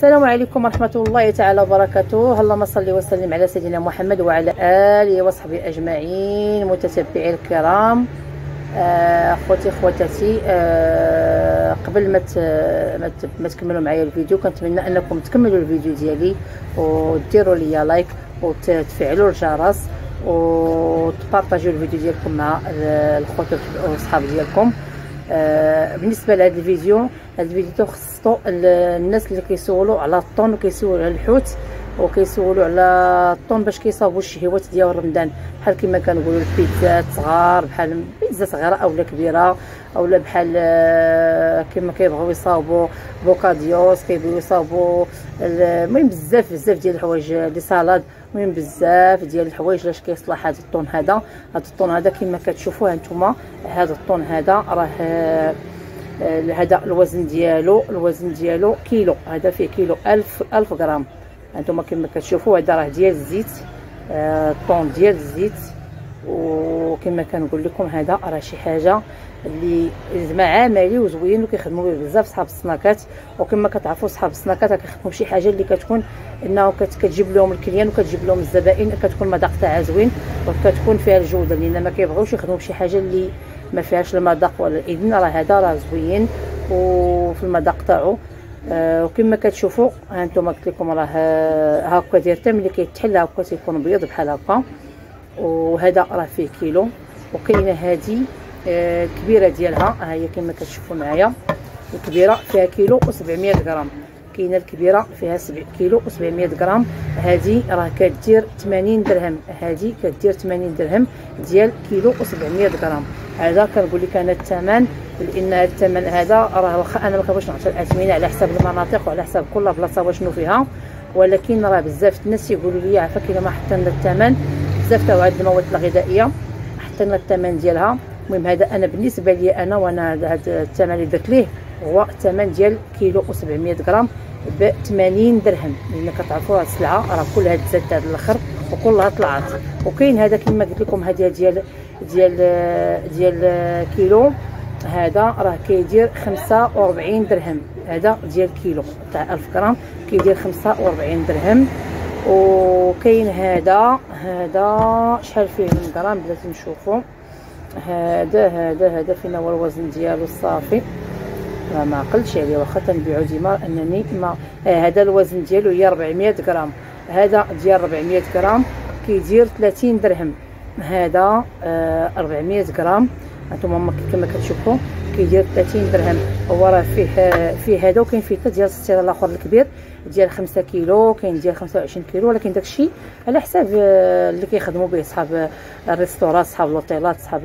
السلام عليكم ورحمة الله تعالى وبركاته. اللهم صل وسلم على سيدنا محمد وعلى آله وصحبه أجمعين. متتبعي الكرام. آه، أخوتي خواتاتي آه، قبل ما ما تكملوا معايا الفيديو كنتمنى أنكم تكملوا الفيديو ديالي وديروا لي لايك وتفعلوا الجرس وتبارطاجيو الفيديو ديالكم مع الخوت والصحاب ديالكم. بالنسبة لهذا الفيديو هذا الفيديو خصو الناس اللي كيسولوا على الطون وكيسولوا على الحوت. وكيسولوا على الطون باش كيصاوبوا الشهوات ديال رمضان. بحال كما كنقولوا البيتزات صغار بحال بيتزا صغيرة اولا كبيرة اولا بحال آه، كما كيبغيو يصاوبوا bocadillos كيبغيو يصاوبوا المهم بزاف بزاف ديال الحوايج les salades. المهم بزاف ديال الحوايج لاش كيصلح هذا الطون هذا. هذا الطون هذا كما كتشوفوا هانتوما هذا الطون هذا راه آه، هذا الوزن ديالو الوزن ديالو كيلو. هذا فيه كيلو ألف ألف غرام. هانتوما كما كتشوفوا هذا راه ديال الزيت آه طون ديال الزيت. وكما كنقول لكم هذا راه شي حاجة اللي زعما عملي وزوين وكيخدموا به بزاف صحاب السناكات. وكما كتعرفوا صحاب السناكات كيخدموا بشي حاجة اللي كتكون إنه كتجيب لهم الكليان وكتجيب لهم الزبائن كتكون المذاق تاعها زوين وكتكون فيها الجودة. لأن ما كيبغيوش يخدموا بشي حاجة اللي ما فيهاش المذاق ولا الاذن راه هذا راه زوين. وفي المذاق تاعو آه وكما كتشوفوا ها أنتم قلت لكم راه هكا داير ملي كيتحل هكا تيكون بيض بحال هكا وهذا راه فيه كيلو. وكاينة هذه آه الكبيره ديالها. ها هي كما كتشوفوا معايا. الكبيرة فيها كيلو و700 غرام. كاينة الكبيرة فيها 7 كيلو و700 غرام. هذه راه كدير 80 درهم. هذه كدير 80 درهم ديال كيلو و700 غرام. هذا كنقول لك أنا الثمن لأن هذا الثمن هذا راه واخا أنا ما كنبغيش نعطي الأثمنة على حساب المناطق وعلى حساب كل بلاصة واشنو فيها ولكن راه بزاف الناس يقولوا لي عافاك إلا ما حطينا الثمن. بزاف تاع هاد المواد الغذائية حطينا الثمن ديالها. المهم هذا أنا بالنسبة لي أنا وأنا هذا الثمن اللي درت ليه هو الثمن ديال كيلو و700 غرام ب 80 درهم. لأن كتعرفوا هاد السلعة راه كلها تزاد هاد الأخر وكلها طلعت. وكاين هذا كما قلت لكم هذه ديال ديال ديال كيلو. هذا راه كيدير 45 درهم. هذا ديال كيلو تاع 1000 غرام كيدير 45 درهم. وكاين هذا هذا شحال فيه من غرام؟ بلاتي نشوفوا هذا هذا هذا فين هو الوزن ديالو الصافي. ما عقلتش عليه واخا تنبيعو ديما أنني ما آه هذا الوزن ديالو هي 400 غرام. هذا ديال 400 غرام كيدير 30 درهم. هذا آه 400 غرام. هانتوما كما كتشوفوا كيدير 30 درهم. هو راه فيه فيه هذا وكاين فيه حتى ديال الستير الآخر الكبير ديال 5 كيلو كاين ديال 25 كيلو ولكن داكشي على حساب آه، اللي كيخدموا به صحاب الريستورات صحاب لوطيلات صحاب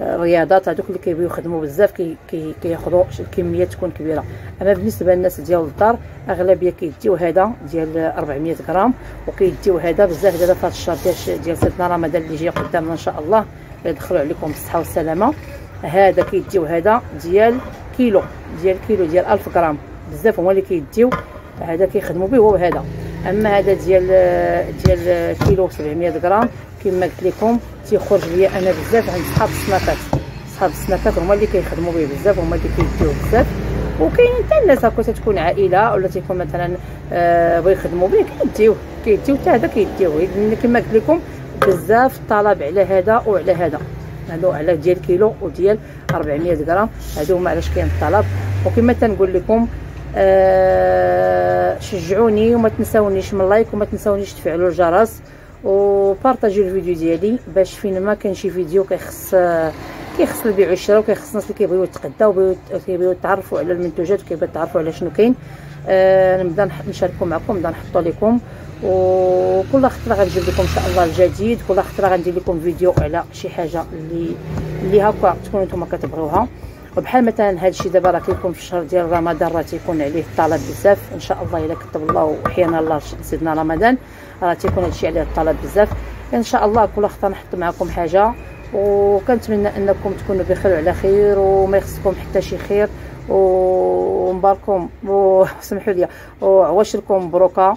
الرياضات هذوك اللي كيبغيو يخدموا بزاف كي كياخذوا الكميه تكون كبيرة. أما بالنسبة للناس ديال الدار أغلبية كيديو هذا ديال 400 غرام وكيديو هذا بزاف دابا هذا الشهر ديال ديال سيدنا رمضان اللي جاي قدامنا إن شاء الله. يدخلوا عليكم بالصحة والسلامة. هذا كيديو هذا ديال كيلو ديال كيلو ديال 1000 غرام. بزاف هما اللي كيديو هذا كيخدموا به هو هذا. أما هذا ديال ديال كيلو 700 غرام كما قلت لكم تيخرج ليا أنا بزاف عند صحاب السناكات. صحاب السناكات هما اللي كيخدموا به بزاف هما اللي كيديوه بزاف. وكاين حتى الناس هكا تكون عائلة ولا تيكون مثلا آه بغا يخدموا به كيديوه كيديوه حتى هذا كيديوه. كما قلت لكم بزاف الطلب على هذا وعلى هذا. هادو على ديال كيلو وديال 400 غرام. هادو هما علاش كاين الطلب. وكما تنقول لكم آه شجعوني وما تنساونيش من لايك وما تنساونيش تفعلوا الجرس. وبارطاجيو الفيديو ديالي باش فين ما كان شي فيديو كيخص كيخص البيع والشراء وكيخص الناس اللي كيبغيو يتقداو وكيبغيو يتعرفوا على المنتوجات وكيبغيو يتعرفوا على شنو كاين. آه نبدا نشاركوا معكم نبدا نحطوا لكم. وكل خطرة غنجيب لكم إن شاء الله الجديد كل خطرة غندير لكم فيديو على شي حاجة اللي اللي هكا تكونوا نتوما كتبغيوها. وبحال مثلا هذا الشيء دابا راه كيكون في الشهر ديال رمضان راه تيكون عليه الطلب بزاف. إن شاء الله إلا كتب الله وحيانا الله سيدنا رمضان راه تيكون هذا الشيء عليه الطلب بزاف. إن شاء الله كل خطرة نحط معكم حاجة. وكنتمنى إنكم تكونوا بخير وعلى خير وما يخصكم حتى شي خير. ومباركم. وسمحوا لي. وعواشركم مبروكه